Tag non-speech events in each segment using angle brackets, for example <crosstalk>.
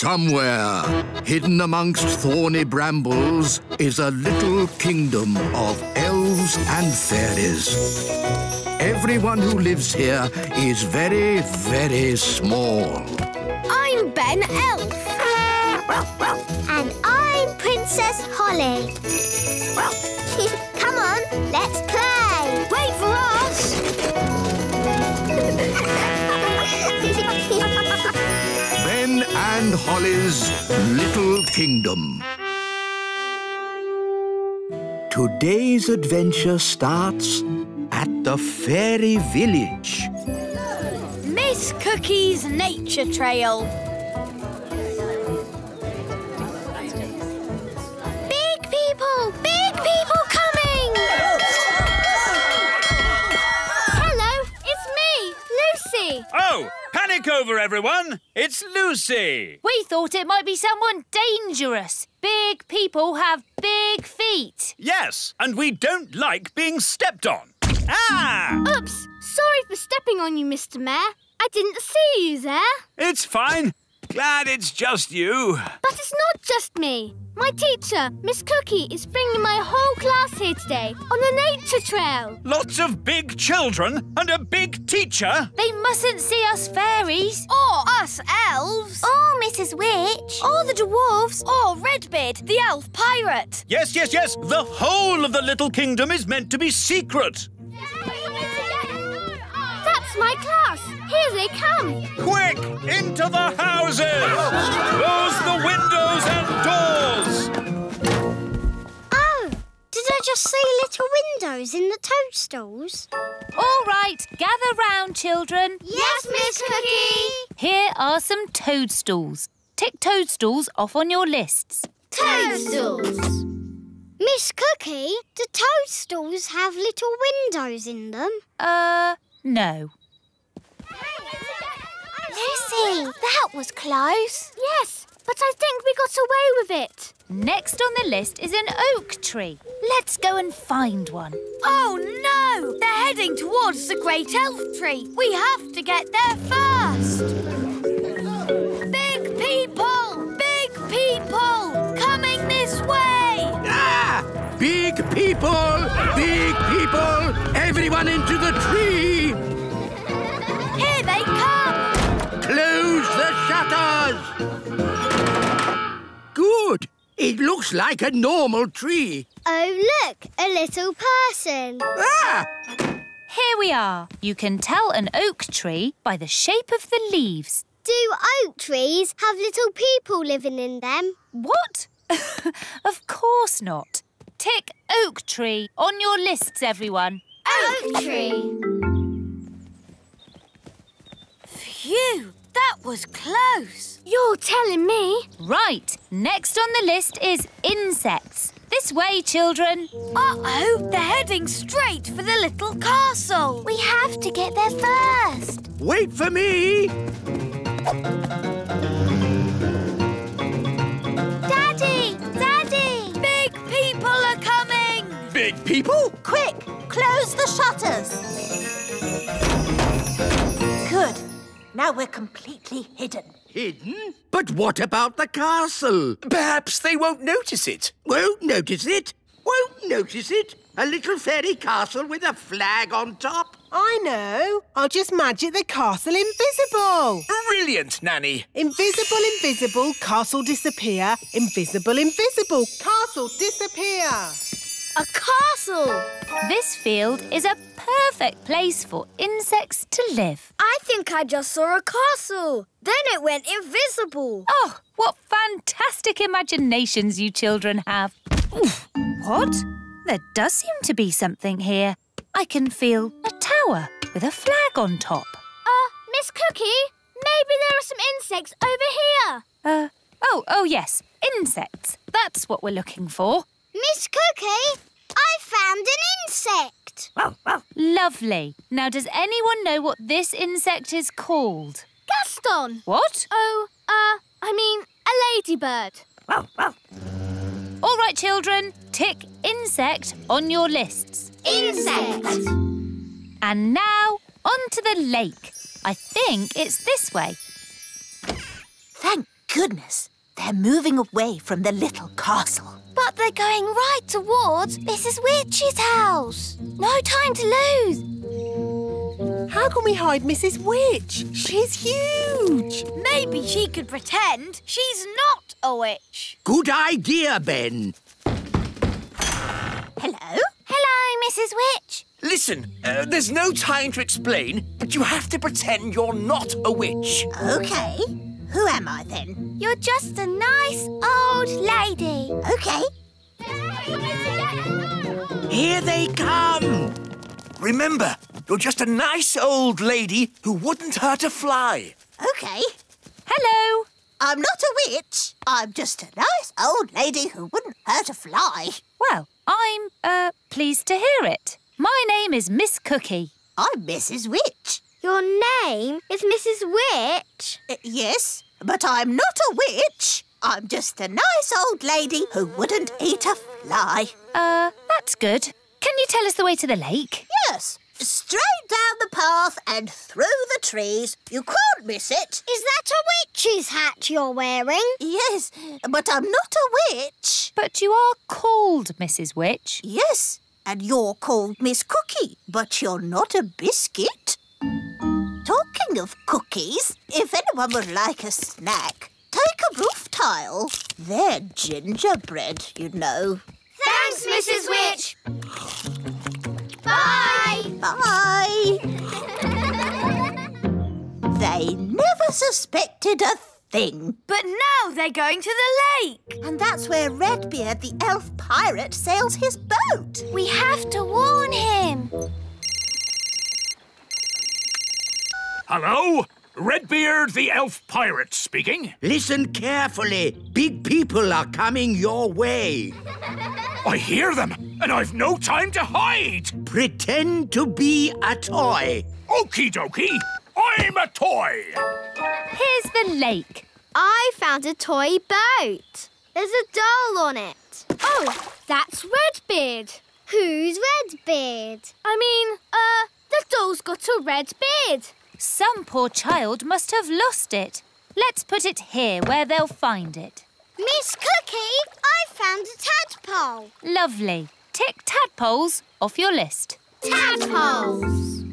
Somewhere, hidden amongst thorny brambles, is a little kingdom of elves and fairies. Everyone who lives here is very, very small. I'm Ben Elf. And I'm Princess Holly. <laughs> Come on, let's play. Wait for us. <laughs> Ben and Holly's Little Kingdom. Today's adventure starts at the fairy village. Miss Cookie's Nature Trail. Big people, big people coming! Hello, it's me, Lucy. Oh, panic over, everyone! It's Lucy! We thought it might be someone dangerous. Big people have big feet. Yes, and we don't like being stepped on. Ah! Oops, sorry for stepping on you, Mr. Mayor. I didn't see you there. It's fine. Glad it's just you. But it's not just me. My teacher, Miss Cookie, is bringing my whole class here today on the nature trail. Lots of big children and a big teacher. They mustn't see us fairies. Or us elves. Or Mrs. Witch. Or the dwarfs. Or Redbeard, the elf pirate. Yes, yes, yes. The whole of the little kingdom is meant to be secret. That's my class. Here they come. Quick, into the houses! Close the windows and doors! Oh, did I just see little windows in the toadstools? All right, gather round, children. Yes, Miss Cookie. Here are some toadstools. Tick toadstools off on your lists. Toadstools. Miss Cookie, do toadstools have little windows in them? Uh, no. Lucy, that was close. Yes, but I think we got away with it. Next on the list is an oak tree. Let's go and find one. Oh no! They're heading towards the Great Elf Tree. We have to get there first. Big people! Big people! Coming this way! Ah! Big people! Big people! Everyone into the tree! Close the shutters! Good. It looks like a normal tree. Oh, look, a little person. Ah! Here we are. You can tell an oak tree by the shape of the leaves. Do oak trees have little people living in them? What? <laughs> of course not. Tick oak tree on your lists, everyone. Oak tree. Phew! That was close. You're telling me? Right. Next on the list is insects. This way, children. Uh-oh, they're heading straight for the little castle. We have to get there first. Wait for me! Daddy! Daddy! Big people are coming! Big people? Quick, close the shutters. Good. Now we're completely hidden. Hidden? But what about the castle? Perhaps they won't notice it. Won't notice it? Won't notice it? A little fairy castle with a flag on top? I know. I'll just magic the castle invisible. Brilliant, Nanny. Invisible, invisible, castle disappear. Invisible, invisible, castle disappear. A castle! This field is a perfect place for insects to live. I think I just saw a castle. Then it went invisible. Oh, what fantastic imaginations you children have. Oof. What? There does seem to be something here. I can feel a tower with a flag on top. Uh, Miss Cookie, maybe there are some insects over here. Uh, oh, oh yes, insects. That's what we're looking for. Miss Cookie, I found an insect. Lovely. Now, does anyone know what this insect is called? Gaston. What? Oh, uh, I mean, a ladybird. All right, children, tick insect on your lists. Insect. And now, on to the lake. I think it's this way. Thank goodness. They're moving away from the little castle. But they're going right towards Mrs. Witch's house. No time to lose. How can we hide Mrs. Witch? She's huge. Maybe she could pretend she's not a witch. Good idea, Ben. Hello? Hello, Mrs. Witch. Listen, uh, there's no time to explain, but you have to pretend you're not a witch. Okay. Who am I then? You're just a nice old lady. Okay. Here they come. Remember, you're just a nice old lady who wouldn't hurt a fly. Okay. Hello. I'm not a witch. I'm just a nice old lady who wouldn't hurt a fly. Well, I'm, uh, pleased to hear it. My name is Miss Cookie. I'm Mrs. Witch. Your name is Mrs. Witch. Uh, yes, but I'm not a witch. I'm just a nice old lady who wouldn't eat a fly. Uh, that's good. Can you tell us the way to the lake? Yes, straight down the path and through the trees. You can't miss it. Is that a witch's hat you're wearing? Yes, but I'm not a witch. But you are called Mrs. Witch. Yes, and you're called Miss Cookie, but you're not a biscuit. Talking of cookies, if anyone would like a snack, take a roof tile. They're gingerbread, you know. Thanks, Mrs. Witch. Bye. Bye. <laughs> they never suspected a thing. But now they're going to the lake. And that's where Redbeard the elf pirate sails his boat. We have to warn him. Hello? Redbeard the elf pirate speaking. Listen carefully. Big people are coming your way. I hear them, and I've no time to hide. Pretend to be a toy. Okie dokie, I'm a toy. Here's the lake. I found a toy boat. There's a doll on it. Oh, that's Redbeard. Who's Redbeard? I mean, uh, the doll's got a red beard. Some poor child must have lost it. Let's put it here where they'll find it. Miss Cookie, I found a tadpole. Lovely. Tick tadpoles off your list. Tadpoles.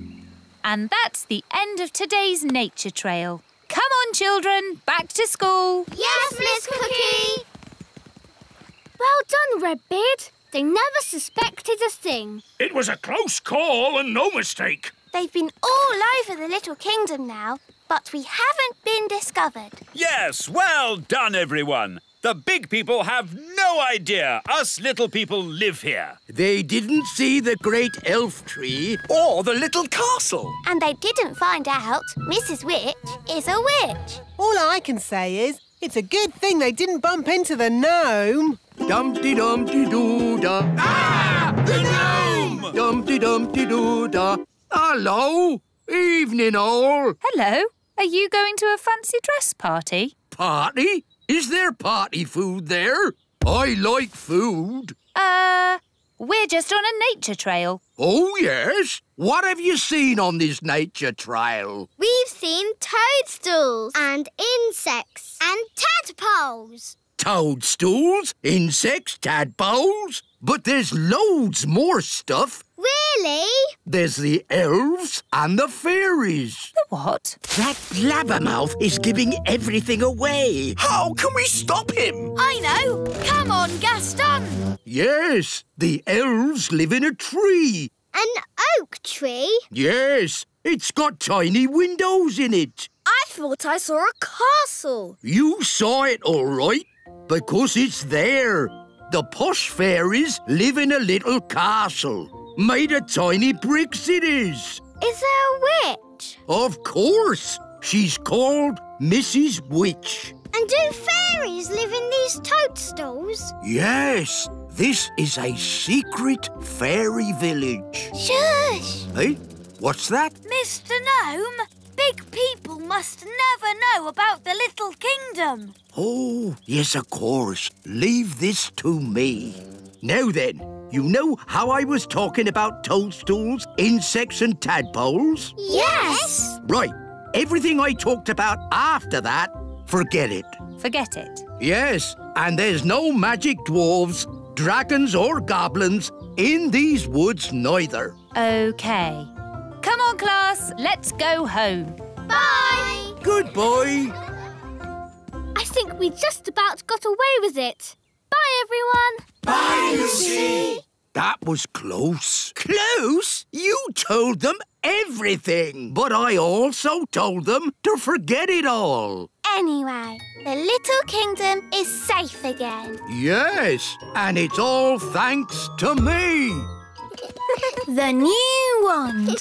And that's the end of today's nature trail. Come on, children, back to school. Yes, Miss Cookie. Well done, Redbeard. They never suspected a thing. It was a close call and no mistake. They've been all over the little kingdom now, but we haven't been discovered. Yes, well done, everyone. The big people have no idea us little people live here. They didn't see the great elf tree. Or the little castle. And they didn't find out Mrs. Witch is a witch. All I can say is it's a good thing they didn't bump into the gnome. Dumpty Dumpty Doo da. Ah! The gnome! Dumpty Dumpty Doo da. Hello. Evening, all. Hello. Are you going to a fancy dress party? Party? Is there party food there? I like food. Uh, we're just on a nature trail. Oh, yes. What have you seen on this nature trail? We've seen toadstools. And insects. And tadpoles. Toadstools, insects, tadpoles. But there's loads more stuff. Really? There's the elves and the fairies. The what? That blabbermouth is giving everything away. How can we stop him? I know. Come on, Gaston. Yes, the elves live in a tree. An oak tree? Yes, it's got tiny windows in it. I thought I saw a castle. You saw it all right, because it's there. The posh fairies live in a little castle. Made of tiny bricks it is. Is there a witch? Of course. She's called Mrs. Witch. And do fairies live in these toadstools? Yes, this is a secret fairy village. Shush! Hey, what's that? Mr. Gnome, big people must never know about the little kingdom. Oh, yes, of course. Leave this to me. Now then, you know how I was talking about toadstools, insects and tadpoles? Yes! Right. Everything I talked about after that forget it. Forget it. Yes, and there's no magic dwarves, dragons or goblins in these woods neither. OK. Come on, class. Let's go home. Bye! Goodbye. I think we just about got away with it. Bye, everyone. Bye, Lucy. That was close. Close? You told them everything. But I also told them to forget it all. Anyway, the little kingdom is safe again. Yes, and it's all thanks to me. The new wand. <laughs>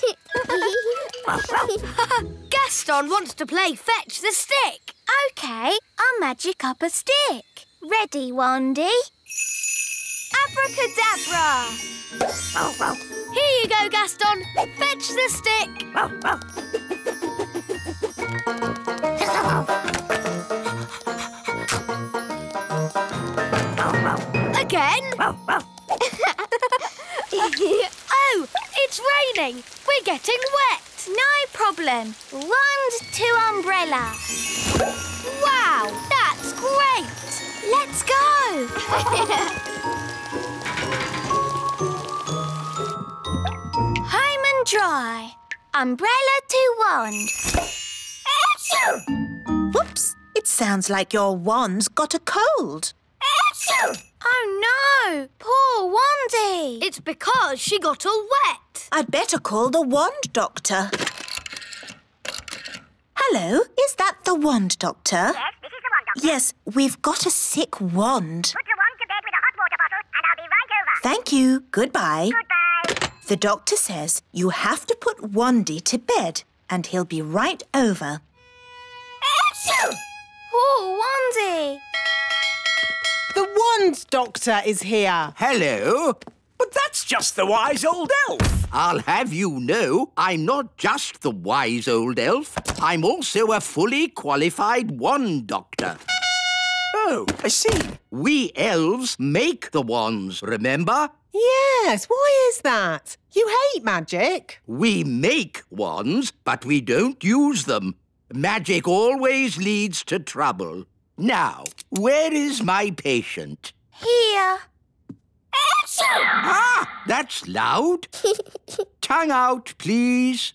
<laughs> Gaston wants to play fetch the stick. OK, I'll magic up a stick. Ready, Wandy? Abracadabra! Here you go, Gaston. Fetch the stick. <laughs> Again? Raining. We're getting wet. No problem. Wand to umbrella. Wow, that's great. Let's go. <laughs> Home and dry. Umbrella to wand. <laughs> Whoops! It sounds like your wand's got a cold. <laughs> Oh no, poor Wandy. It's because she got all wet. I'd better call the wand doctor. Hello, is that the wand doctor? Yes, this is the wand doctor. Yes, we've got a sick wand. Put your wand to bed with a hot water bottle and I'll be right over. Thank you. Goodbye. Goodbye. The doctor says you have to put Wandy to bed and he'll be right over. Poor Wandy. The wand doctor is here. Hello. But that's just the wise old elf. I'll have you know I'm not just the wise old elf. I'm also a fully qualified wand doctor. Oh, I see. We elves make the wands, remember? Yes, why is that? You hate magic. We make wands, but we don't use them. Magic always leads to trouble. Now, where is my patient? Here. Ah, that's loud. <laughs> Tongue out, please.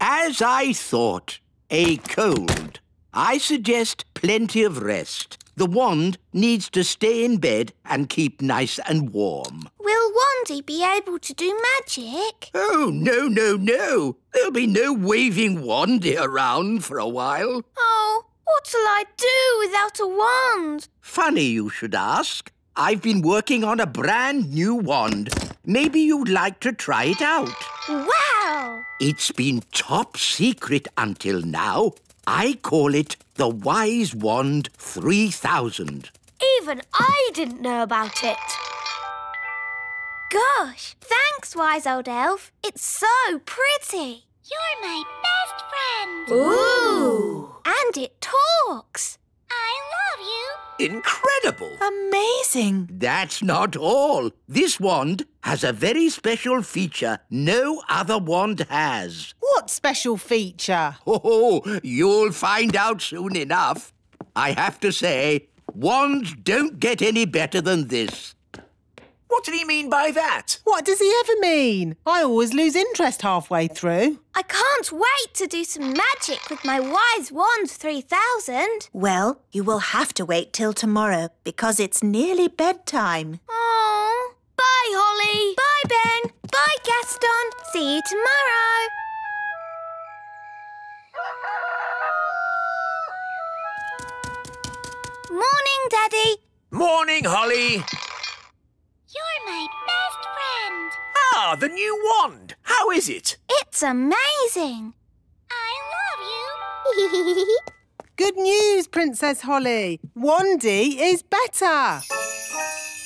As I thought, a cold. I suggest plenty of rest. The wand needs to stay in bed and keep nice and warm. Will Wandy be able to do magic? Oh, no, no, no. There'll be no waving wandy around for a while. Oh, what'll I do without a wand? Funny you should ask. I've been working on a brand new wand. Maybe you'd like to try it out. Wow! It's been top secret until now. I call it the Wise Wand 3000. Even I didn't know about it. Gosh, thanks, wise old elf. It's so pretty. You're my best friend. Ooh! And it talks. I love you. Incredible. Amazing. That's not all. This wand has a very special feature no other wand has. What special feature? Oh, you'll find out soon enough. I have to say, wands don't get any better than this. What did he mean by that? What does he ever mean? I always lose interest halfway through. I can't wait to do some magic with my wise wand 3000. Well, you will have to wait till tomorrow because it's nearly bedtime. Oh, bye, Holly. Bye, Ben. Bye, Gaston. See you tomorrow. Morning, Daddy. Morning, Holly. You're my best friend. Ah, the new wand. How is it? It's amazing. I love you. <laughs> Good news, Princess Holly. Wandy is better.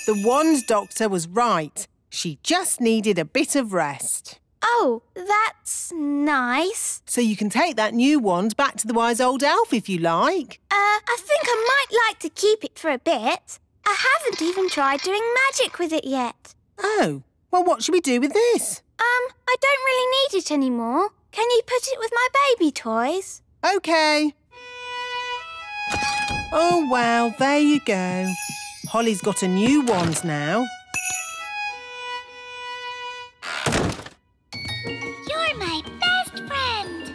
The wand doctor was right. She just needed a bit of rest. Oh, that's nice. So you can take that new wand back to the wise old elf if you like. Uh, I think I might like to keep it for a bit. I haven't even tried doing magic with it yet. Oh, well, what should we do with this? Um, I don't really need it anymore. Can you put it with my baby toys? OK. Oh, well, there you go. Holly's got a new wand now. You're my best friend. <laughs>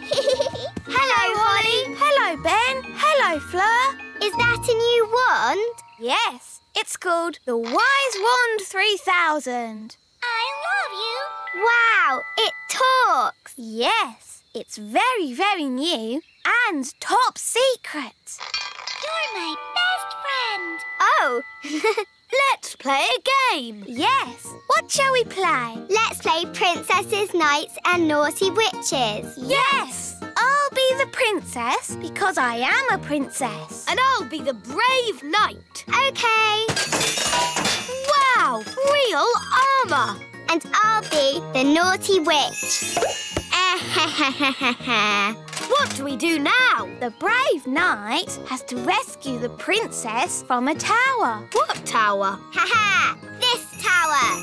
Hello, Holly. Hello, Ben. Hello, Fleur. Is that a new wand? Yes, it's called the Wise Wand 3000. I love you. Wow, it talks. Yes, it's very, very new and top secret. You're my best friend. Oh, <laughs> Let's play a game. Yes. What shall we play? let's play Princesses, Knights and Naughty Witches. Yes. I'll be the princess because I am a princess. And I'll be the brave knight. Okay. Wow, real armour. And I'll be the Naughty Witch. <laughs> What do we do now? The brave knight has to rescue the princess from a tower. What tower? Ha ha! this tower.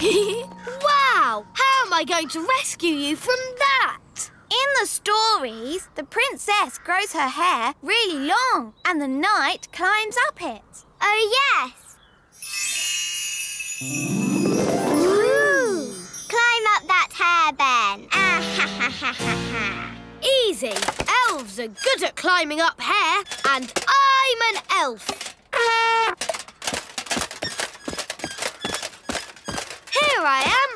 Whoa! <laughs> Am I going to rescue you from that? In the stories, the princess grows her hair really long and the knight climbs up it. Oh, yes. Ooh. Climb up that hair, Ben. Ah, ha, ha, ha, ha, ha. Easy. Elves are good at climbing up hair, and I'm an elf. Here I am.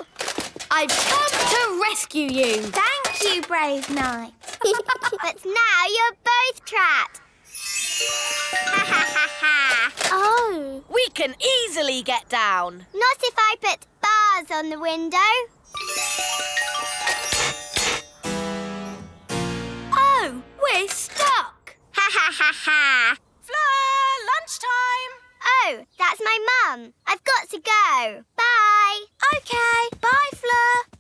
I've come to rescue you. Thank you, brave knight. <laughs> but now you're both trapped. Ha, ha, ha, ha. Oh. We can easily get down. Not if I put bars on the window. Oh, we're stuck. Ha, ha, ha, ha. Fleur, lunchtime. Oh, that's my mum. I've got to go. Bye. Okay, bye, Fleur.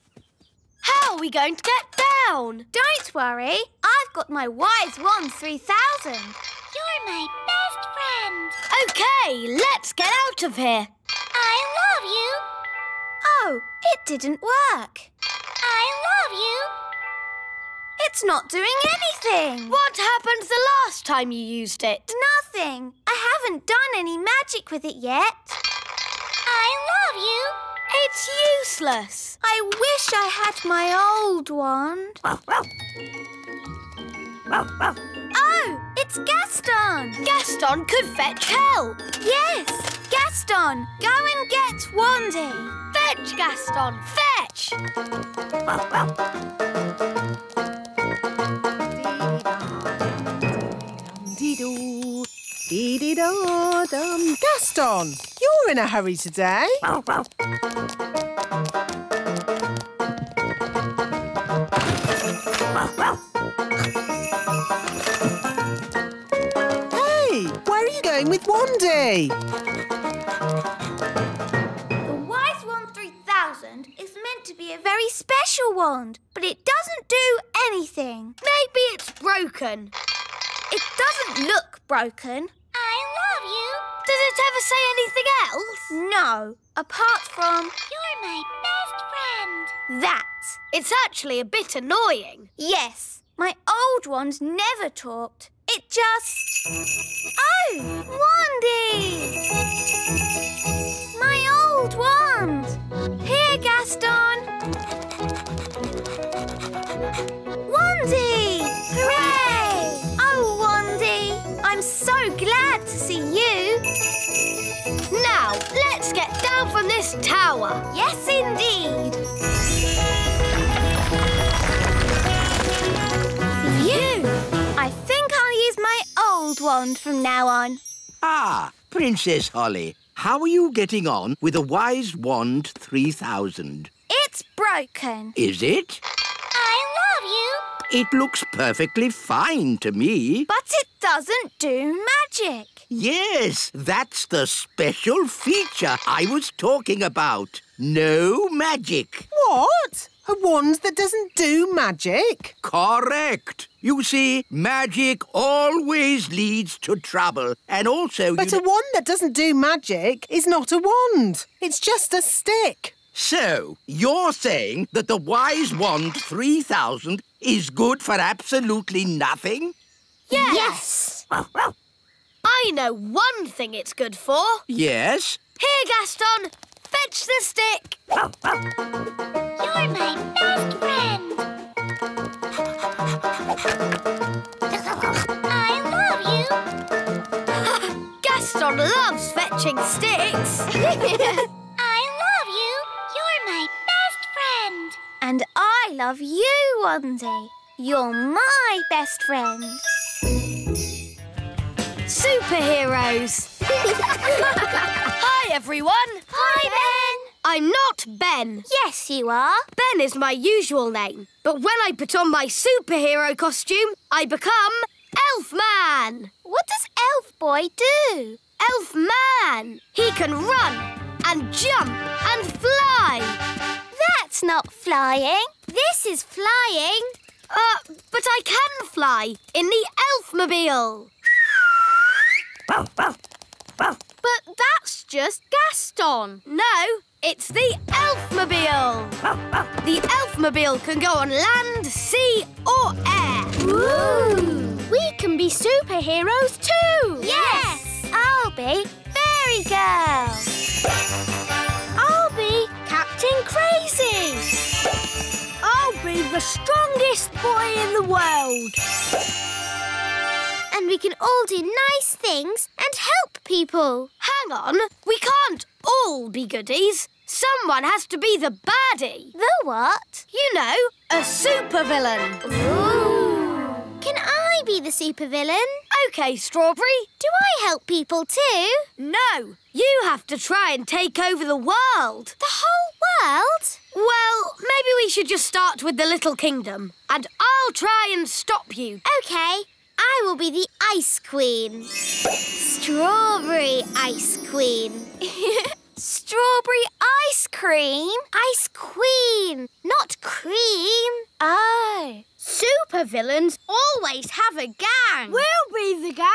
How are we going to get down? Don't worry, I've got my Wise Wand 3000. You're my best friend. Okay, let's get out of here. I love you. Oh, it didn't work. I love you. It's not doing anything. What happened the last time you used it? Nothing. I haven't done any magic with it yet. I love you. It's useless. I wish I had my old wand. Oh, it's Gaston. Gaston could fetch help. Yes, Gaston, go and get Wandy. Fetch, Gaston, fetch. Dee-doo, dee-dee-da-dum. Gaston, you're in a hurry today. Hey, where are you going with Wandy? The Wise Wand 3000 is meant to be a very special wand, but it doesn't do anything. Maybe it's broken. It doesn't look broken. I love you. Does it ever say anything else? No, apart from You're my best friend. That. It's actually a bit annoying. Yes, my old wand never talked. It just. Oh, Wandy! My old wand! So glad to see you! Now, let's get down from this tower. Yes, indeed! Phew! I think I'll use my old wand from now on. Ah, Princess Holly, how are you getting on with the Wise Wand 3000? It's broken. Is it? I love you. It looks perfectly fine to me. But it doesn't do magic. Yes, that's the special feature I was talking about. No magic. What? A wand that doesn't do magic? Correct. You see, magic always leads to trouble. And also, But a wand that doesn't do magic is not a wand. It's just a stick. So, you're saying that the Wise Wand 3000 is good for absolutely nothing? Yes. yes. I know one thing it's good for. Yes. Here, Gaston. Fetch the stick. You're my best friend. I love you. <laughs> Gaston loves fetching sticks. <laughs> love you, Wandy. You're my best friend. Superheroes. <laughs> Hi, everyone. Hi, Ben. I'm not Ben. Yes, you are. Ben is my usual name. But when I put on my superhero costume, I become Elfman. What does Elf Boy do? Elfman. He can run and jump and fly. That's not flying. This is flying. Uh, but I can fly in the Elfmobile. But that's just Gaston. No, it's the Elfmobile. The Elfmobile can go on land, sea, or air. Ooh. We can be superheroes too. The strongest boy in the world. And we can all do nice things and help people. Hang on, we can't all be goodies. Someone has to be the baddie. The what? You know, a supervillain. Ooh. Can I be the supervillain? Okay, Strawberry. Do I help people too? No, you have to try and take over the world. The whole world? Well, maybe we should just start with the Little Kingdom. And I'll try and stop you. Okay. I will be the Ice Queen. Strawberry Ice Queen. <laughs> Strawberry ice cream? Ice Queen, not cream. Supervillains always have a gang. We'll be the gang.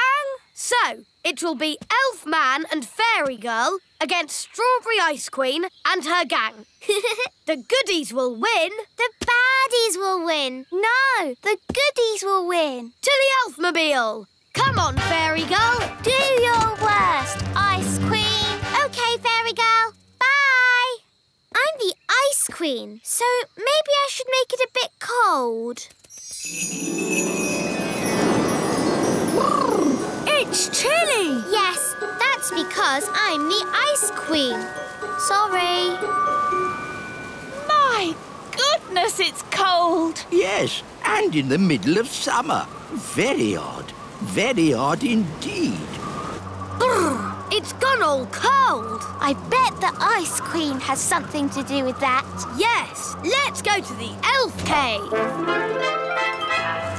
So, it will be Elfman and Fairy Girl against Strawberry Ice Queen and her gang. <laughs> the goodies will win. The baddies will win. No, the goodies will win. To the Elfmobile. Come on, Fairy Girl. Do your worst, Ice Queen. OK, Fairy Girl. Bye. I'm the Ice Queen, so maybe I should make it a bit cold. It's chilly. Yes, that's because I'm the Ice Queen. Sorry. My goodness, it's cold. Yes, and in the middle of summer. Very odd. Very odd indeed. Brr, it's gone all cold. I bet the Ice Queen has something to do with that. Yes, let's go to the Elf Cave.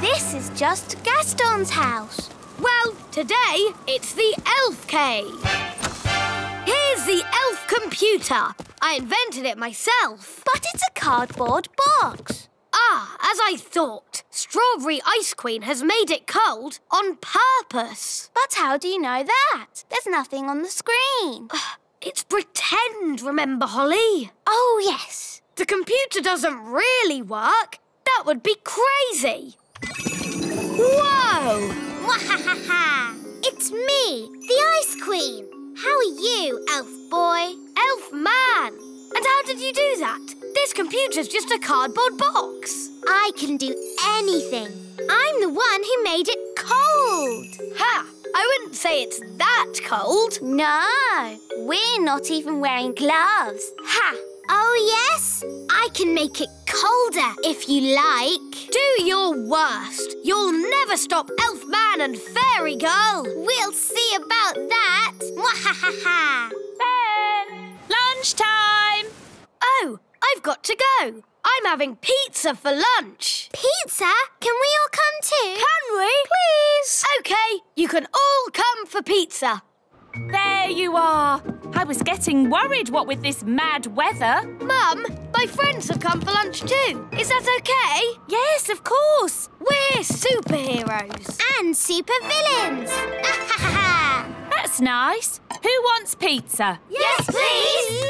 This is just Gaston's house. Well, today it's the Elf Cave. Here's the elf computer. I invented it myself. But it's a cardboard box. Ah, as I thought. Strawberry Ice Queen has made it cold on purpose. But how do you know that? There's nothing on the screen. <sighs> It's pretend, remember, Holly? Oh, yes. The computer doesn't really work. That would be crazy. Whoa! It's me, the Ice Queen. How are you, Elf Boy? Elf Man! And how did you do that? This computer's just a cardboard box. I can do anything. I'm the one who made it cold. Ha! I wouldn't say it's that cold. No, we're not even wearing gloves. Ha! Oh, yes? I can make it colder if you like. Do your worst. You'll never stop Elfman and Fairy Girl. We'll see about that. Mwahaha! Ben! Lunchtime! Oh, I've got to go. I'm having pizza for lunch. Pizza? Can we all come too? Can we? Please. OK, you can all come for pizza. There you are. I was getting worried what with this mad weather. Mum, my friends have come for lunch too. Is that okay? Yes, of course. We're superheroes. And supervillains. <laughs> That's nice. Who wants pizza? Yes, please.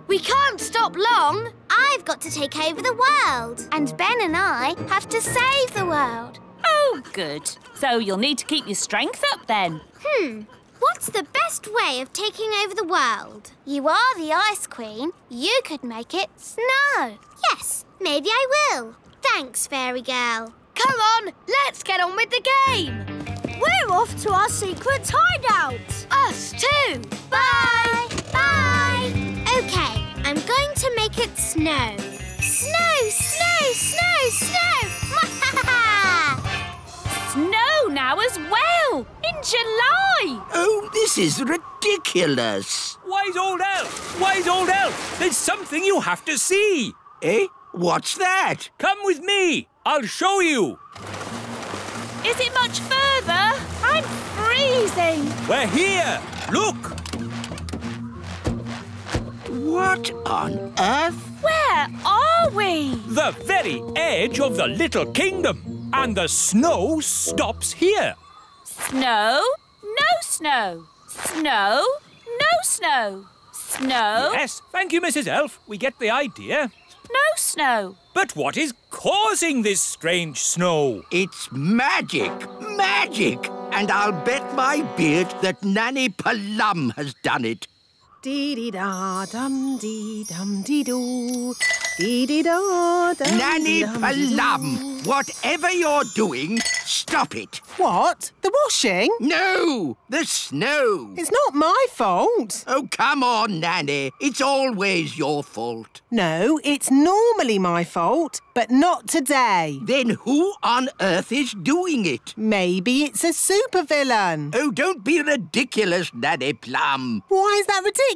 <laughs> we can't stop long. I've got to take over the world. And Ben and I have to save the world. Oh, good. So you'll need to keep your strength up then. Hmm. What's the best way of taking over the world? You are the Ice Queen. You could make it snow. Yes, maybe I will. Thanks, Fairy Girl. Come on, let's get on with the game. We're off to our secret hideout. Us too. Bye. Bye. Okay, I'm going to make it snow. Snow, snow, snow, snow. <laughs> Snow now as well, in July. Oh, this is ridiculous. Wise old elf! Wise old elf! There's something you have to see. Eh? What's that? Come with me. I'll show you. Is it much further? I'm. We're here. Look. What on earth? Where are we? The very edge of the little kingdom. And the snow stops here. Snow, no snow. Snow, no snow. Snow, Yes, thank you, Mrs. Elf. We get the idea. No snow. But what is causing this strange snow? It's magic. Magic. And I'll bet my beard that Nanny Plum has done it. Dee dee da dum dee dum dee doo. Dee dee da dum. Nanny dee dum dee doo. Plum, whatever you're doing, stop it. What? The washing? No, the snow. It's not my fault. Oh, come on, Nanny. It's always your fault. No, it's normally my fault, but not today. Then who on earth is doing it? Maybe it's a supervillain. Oh, don't be ridiculous, Nanny Plum. Why is that ridiculous?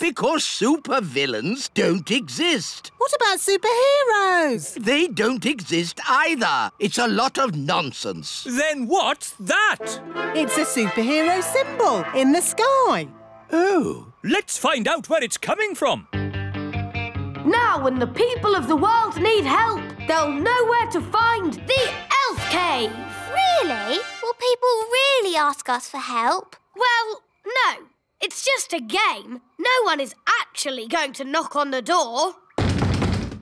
Because supervillains don't exist. What about superheroes? They don't exist either. It's a lot of nonsense. Then what's that? It's a superhero symbol in the sky. Oh, Let's find out where it's coming from. Now, when the people of the world need help, they'll know where to find the Elf Cave. Really? Will people really ask us for help? Well, no. It's just a game. No one is actually going to knock on the door.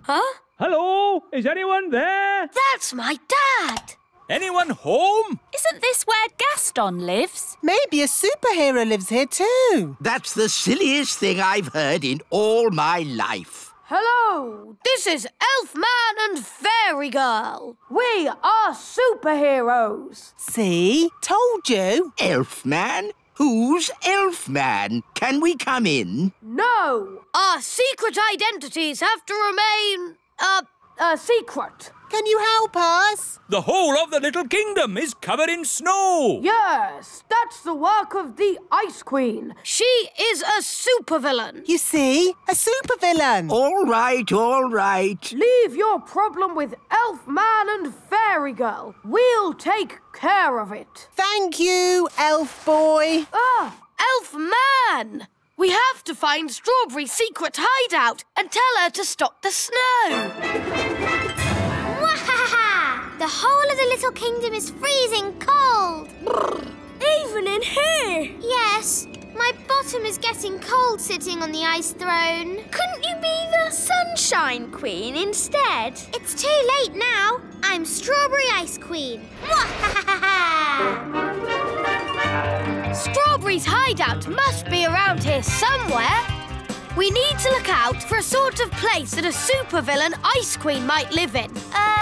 Huh? Hello? Is anyone there? That's my dad. Anyone home? Isn't this where Gaston lives? Maybe a superhero lives here too. that's the silliest thing I've heard in all my life. Hello, this is Elfman and Fairy Girl. We are superheroes. See? Told you. Elfman? Who's Elfman? Can we come in? No, our secret identities have to remain, uh, a secret. Can you help us? The whole of the little kingdom is covered in snow. Yes, that's the work of the Ice Queen. She is a supervillain. You see? A supervillain. All right, all right. Leave your problem with Elfman and Fairy Girl. We'll take care of it. Thank you, elf boy. Ah, Elfman! We have to find Strawberry's secret hideout and tell her to stop the snow. The whole of the little kingdom is freezing cold. Even in here. Yes, my bottom is getting cold sitting on the ice throne. Couldn't you be the Sunshine Queen instead? It's too late now. I'm Strawberry Ice Queen. <laughs> Strawberry's hideout must be around here somewhere. We need to look out for a sort of place that a supervillain Ice Queen might live in. Uh,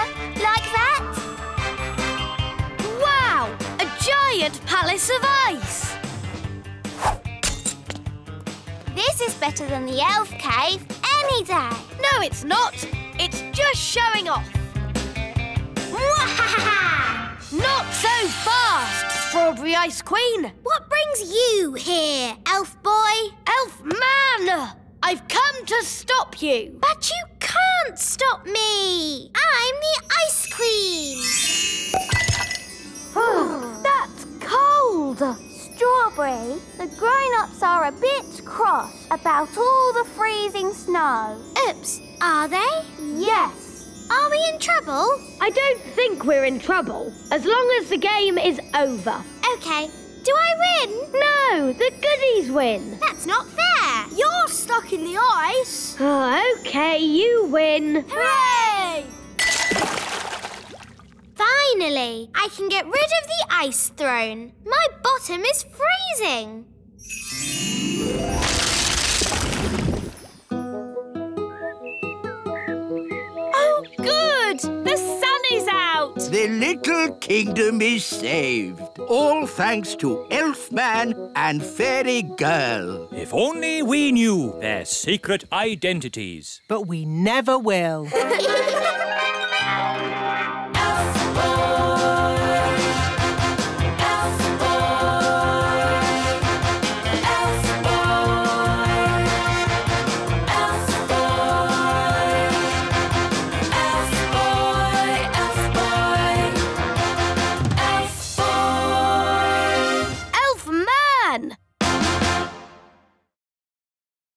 giant palace of ice! This is better than the elf cave any day. No, it's not. It's just showing off. Not so fast, Strawberry Ice Queen. what brings you here, elf boy? Elf Man! I've come to stop you. But you can't stop me. I'm the Ice Queen. <sighs> <sighs> Cold. Strawberry, the grown-ups are a bit cross about all the freezing snow. Oops, are they? Yes. Are we in trouble? I don't think we're in trouble, as long as the game is over. Okay. Do I win? No, the goodies win. That's not fair. You're stuck in the ice. Oh, OK, you win. Hooray! Finally, I can get rid of the ice throne. My bottom is freezing. Oh, good! The sun is out! The little kingdom is saved. All thanks to Elfman and Fairy Girl. If only we knew their secret identities. But we never will. <laughs>